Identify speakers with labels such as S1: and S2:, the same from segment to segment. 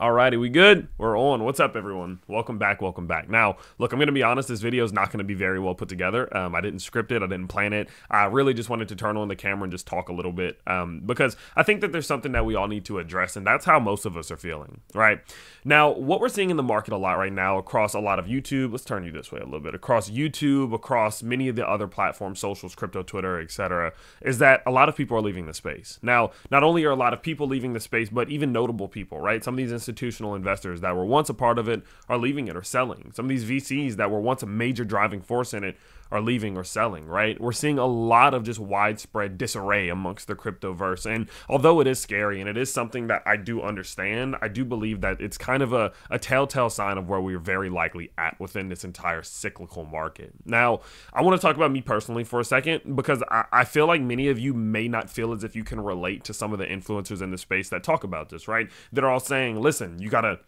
S1: Alrighty, we good? We're on. What's up, everyone? Welcome back, welcome back. Now, look, I'm going to be honest, this video is not going to be very well put together. Um, I didn't script it, I didn't plan it. I really just wanted to turn on the camera and just talk a little bit um, because I think that there's something that we all need to address, and that's how most of us are feeling, right? Now, what we're seeing in the market a lot right now across a lot of YouTube, let's turn you this way a little bit, across YouTube, across many of the other platforms, socials, crypto, Twitter, etc., is that a lot of people are leaving the space. Now, not only are a lot of people leaving the space, but even notable people, right? Some of these institutional investors that were once a part of it are leaving it or selling. Some of these VCs that were once a major driving force in it are leaving or selling, right? We're seeing a lot of just widespread disarray amongst the cryptoverse. And although it is scary and it is something that I do understand, I do believe that it's kind of a, a telltale sign of where we're very likely at within this entire cyclical market. Now, I want to talk about me personally for a second because I, I feel like many of you may not feel as if you can relate to some of the influencers in the space that talk about this, right? They're all saying, listen, you got to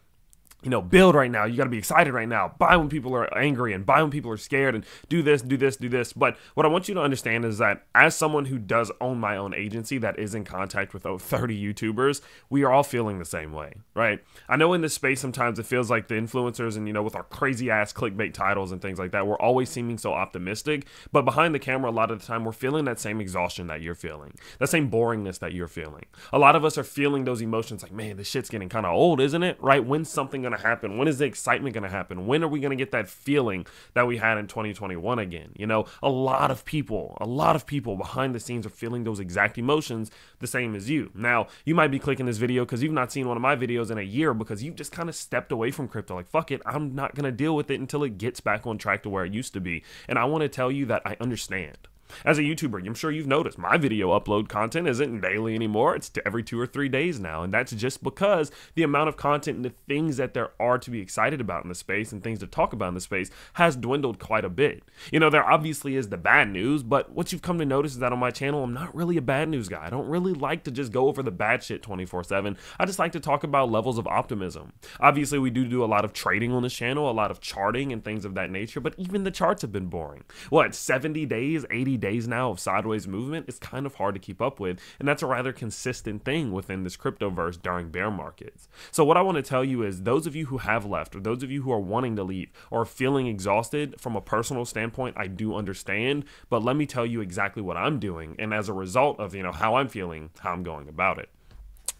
S1: you know, build right now. You got to be excited right now. Buy when people are angry and buy when people are scared and do this, do this, do this. But what I want you to understand is that as someone who does own my own agency that is in contact with over 30 YouTubers, we are all feeling the same way, right? I know in this space sometimes it feels like the influencers and, you know, with our crazy ass clickbait titles and things like that, we're always seeming so optimistic. But behind the camera, a lot of the time, we're feeling that same exhaustion that you're feeling, that same boringness that you're feeling. A lot of us are feeling those emotions like, man, this shit's getting kind of old, isn't it? Right? When something going to happen? When is the excitement going to happen? When are we going to get that feeling that we had in 2021 again? You know, a lot of people, a lot of people behind the scenes are feeling those exact emotions the same as you. Now, you might be clicking this video because you've not seen one of my videos in a year because you've just kind of stepped away from crypto. Like, fuck it, I'm not going to deal with it until it gets back on track to where it used to be. And I want to tell you that I understand. As a YouTuber, I'm sure you've noticed my video upload content isn't daily anymore. It's every two or three days now. And that's just because the amount of content and the things that there are to be excited about in the space and things to talk about in the space has dwindled quite a bit. You know, there obviously is the bad news, but what you've come to notice is that on my channel, I'm not really a bad news guy. I don't really like to just go over the bad shit 24 7. I just like to talk about levels of optimism. Obviously, we do do a lot of trading on this channel, a lot of charting and things of that nature, but even the charts have been boring. What, 70 days, 80 days now of sideways movement is kind of hard to keep up with. And that's a rather consistent thing within this cryptoverse during bear markets. So, what I want to tell you is those of you who have left, or those of you who are wanting to leave, or feeling exhausted from a personal standpoint, I do understand. But let me tell you exactly what I'm doing. And as a result of, you know, how I'm feeling, how I'm going about it.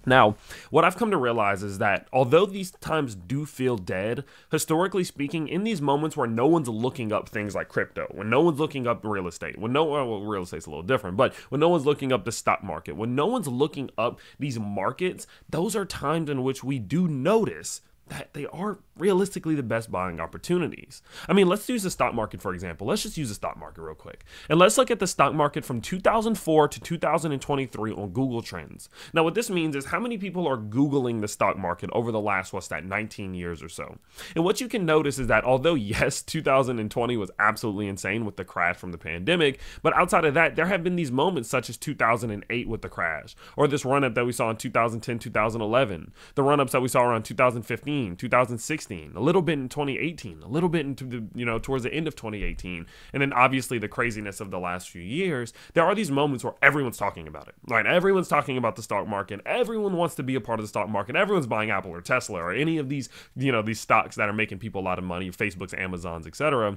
S1: Now, what I've come to realize is that although these times do feel dead, historically speaking, in these moments where no one's looking up things like crypto, when no one's looking up real estate, when no well, real estate's a little different, but when no one's looking up the stock market, when no one's looking up these markets, those are times in which we do notice that they are realistically the best buying opportunities. I mean, let's use the stock market for example. Let's just use the stock market real quick. And let's look at the stock market from 2004 to 2023 on Google Trends. Now, what this means is how many people are Googling the stock market over the last, what's that, 19 years or so. And what you can notice is that although, yes, 2020 was absolutely insane with the crash from the pandemic, but outside of that, there have been these moments such as 2008 with the crash, or this run up that we saw in 2010, 2011, the run ups that we saw around 2015, 2016 2016, a little bit in 2018, a little bit into the, you know, towards the end of 2018. And then obviously the craziness of the last few years, there are these moments where everyone's talking about it. Right? Everyone's talking about the stock market. Everyone wants to be a part of the stock market. Everyone's buying Apple or Tesla or any of these, you know, these stocks that are making people a lot of money, Facebook's, Amazon's, etc.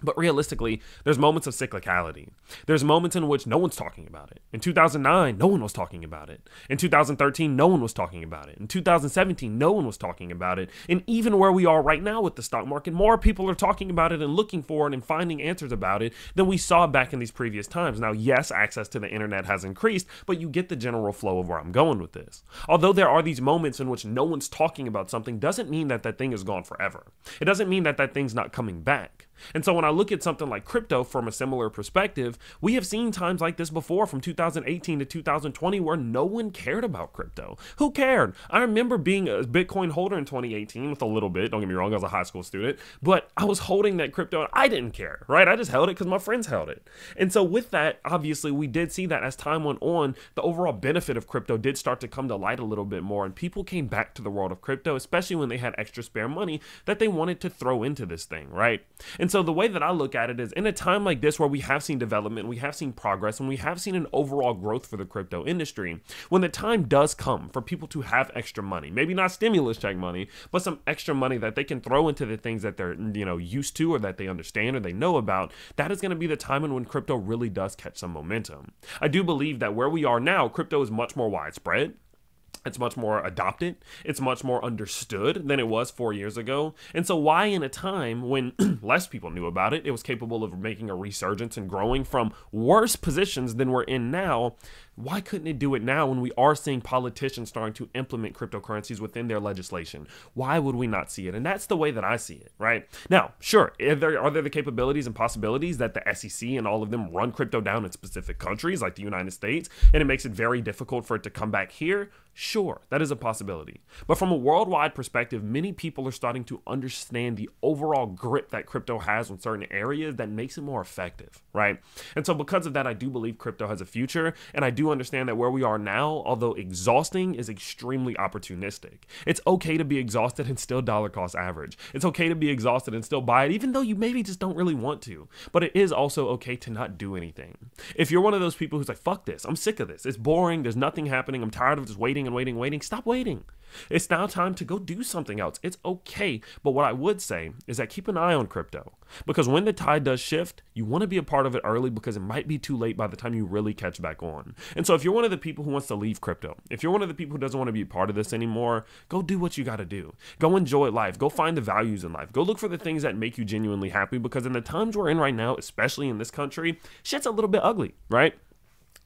S1: But realistically, there's moments of cyclicality. There's moments in which no one's talking about it. In 2009, no one was talking about it. In 2013, no one was talking about it. In 2017, no one was talking about it. And even where we are right now with the stock market, more people are talking about it and looking for it and finding answers about it than we saw back in these previous times. Now, yes, access to the internet has increased, but you get the general flow of where I'm going with this. Although there are these moments in which no one's talking about something, doesn't mean that that thing is gone forever. It doesn't mean that that thing's not coming back. And so when I look at something like crypto from a similar perspective, we have seen times like this before from 2018 to 2020 where no one cared about crypto. Who cared? I remember being a Bitcoin holder in 2018 with a little bit, don't get me wrong, I was a high school student, but I was holding that crypto and I didn't care, right? I just held it because my friends held it. And so with that, obviously we did see that as time went on, the overall benefit of crypto did start to come to light a little bit more and people came back to the world of crypto, especially when they had extra spare money that they wanted to throw into this thing, right? And And so the way that I look at it is in a time like this where we have seen development, we have seen progress, and we have seen an overall growth for the crypto industry, when the time does come for people to have extra money, maybe not stimulus check money, but some extra money that they can throw into the things that they're, you know, used to or that they understand or they know about, that is going to be the time and when crypto really does catch some momentum. I do believe that where we are now, crypto is much more widespread. It's much more adopted. It's much more understood than it was four years ago. And so, why, in a time when less people knew about it, it was capable of making a resurgence and growing from worse positions than we're in now, why couldn't it do it now when we are seeing politicians starting to implement cryptocurrencies within their legislation? Why would we not see it? And that's the way that I see it, right? Now, sure, there, are there the capabilities and possibilities that the SEC and all of them run crypto down in specific countries like the United States, and it makes it very difficult for it to come back here? Sure, that is a possibility. But from a worldwide perspective, many people are starting to understand the overall grip that crypto has on certain areas that makes it more effective, right? And so, because of that, I do believe crypto has a future, and I do understand that where we are now, although exhausting, is extremely opportunistic. It's okay to be exhausted and still dollar cost average. It's okay to be exhausted and still buy it, even though you maybe just don't really want to. But it is also okay to not do anything. If you're one of those people who's like, fuck this, I'm sick of this, it's boring, there's nothing happening, I'm tired of just waiting and waiting, and waiting, stop waiting. It's now time to go do something else. It's okay. But what I would say is that keep an eye on crypto because when the tide does shift, you want to be a part of it early because it might be too late by the time you really catch back on. And so if you're one of the people who wants to leave crypto, if you're one of the people who doesn't want to be a part of this anymore, go do what you got to do. Go enjoy life. Go find the values in life. Go look for the things that make you genuinely happy because in the times we're in right now, especially in this country, shit's a little bit ugly, right?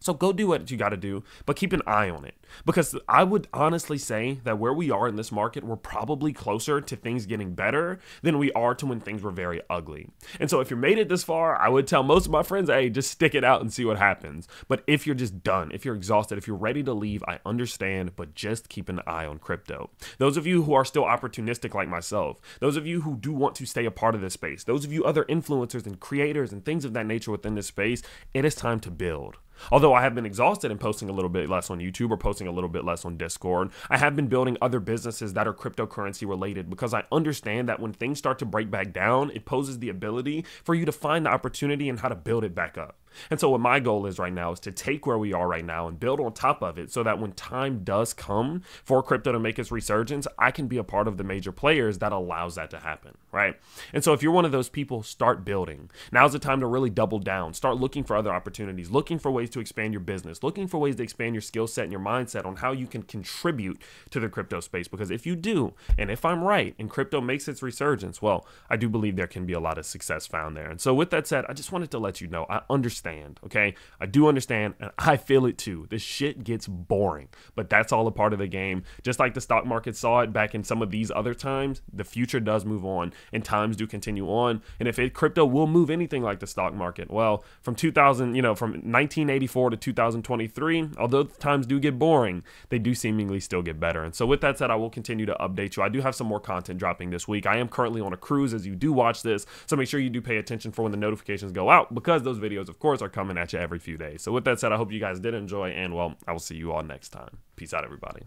S1: So go do what you got to do, but keep an eye on it. Because I would honestly say that where we are in this market, we're probably closer to things getting better than we are to when things were very ugly. And so if you made it this far, I would tell most of my friends, hey, just stick it out and see what happens. But if you're just done, if you're exhausted, if you're ready to leave, I understand, but just keep an eye on crypto. Those of you who are still opportunistic like myself, those of you who do want to stay a part of this space, those of you other influencers and creators and things of that nature within this space, it is time to build. Although I have been exhausted in posting a little bit less on YouTube or posting a little bit less on Discord, I have been building other businesses that are cryptocurrency related because I understand that when things start to break back down, it poses the ability for you to find the opportunity and how to build it back up. And so, what my goal is right now is to take where we are right now and build on top of it so that when time does come for crypto to make its resurgence, I can be a part of the major players that allows that to happen, right? And so, if you're one of those people, start building. Now's the time to really double down. Start looking for other opportunities, looking for ways to expand your business, looking for ways to expand your skill set and your mindset on how you can contribute to the crypto space. Because if you do, and if I'm right, and crypto makes its resurgence, well, I do believe there can be a lot of success found there. And so, with that said, I just wanted to let you know I understand understand, okay? I do understand, and I feel it too. This shit gets boring, but that's all a part of the game. Just like the stock market saw it back in some of these other times, the future does move on, and times do continue on. And if it, crypto will move anything like the stock market, well, from 2000, you know, from 1984 to 2023, although times do get boring, they do seemingly still get better. And so, with that said, I will continue to update you. I do have some more content dropping this week. I am currently on a cruise as you do watch this, so make sure you do pay attention for when the notifications go out because those videos, of course, are coming at you every few days. So with that said, I hope you guys did enjoy, and well, I will see you all next time. Peace out, everybody.